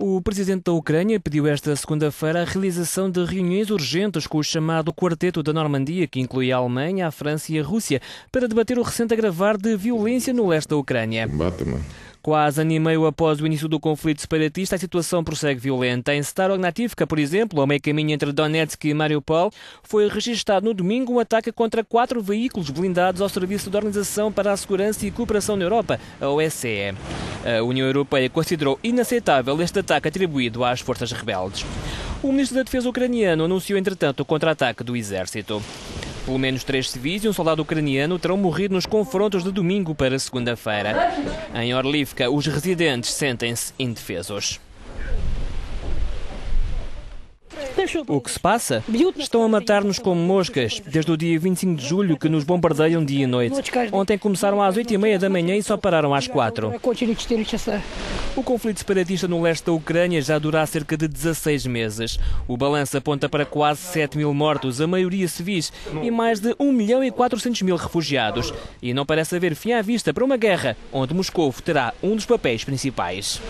O presidente da Ucrânia pediu esta segunda-feira a realização de reuniões urgentes com o chamado Quarteto da Normandia, que inclui a Alemanha, a França e a Rússia, para debater o recente agravar de violência no leste da Ucrânia. Batman. Quase ano e meio após o início do conflito separatista, a situação prossegue violenta. Em Starognatívka, por exemplo, ao meio caminho entre Donetsk e Mariupol, foi registado no domingo um ataque contra quatro veículos blindados ao Serviço da Organização para a Segurança e Cooperação na Europa, a OSCE. A União Europeia considerou inaceitável este ataque atribuído às forças rebeldes. O ministro da Defesa ucraniano anunciou, entretanto, o contra-ataque do exército. Pelo menos três civis e um soldado ucraniano terão morrido nos confrontos de domingo para segunda-feira. Em Orlivka, os residentes sentem-se indefesos. O que se passa? Estão a matar-nos como moscas, desde o dia 25 de julho que nos bombardeiam dia e noite. Ontem começaram às 8 e meia da manhã e só pararam às 4. O conflito separatista no leste da Ucrânia já dura há cerca de 16 meses. O balanço aponta para quase 7 mil mortos, a maioria civis, e mais de 1 milhão e 400 mil refugiados. E não parece haver fim à vista para uma guerra onde Moscou terá um dos papéis principais.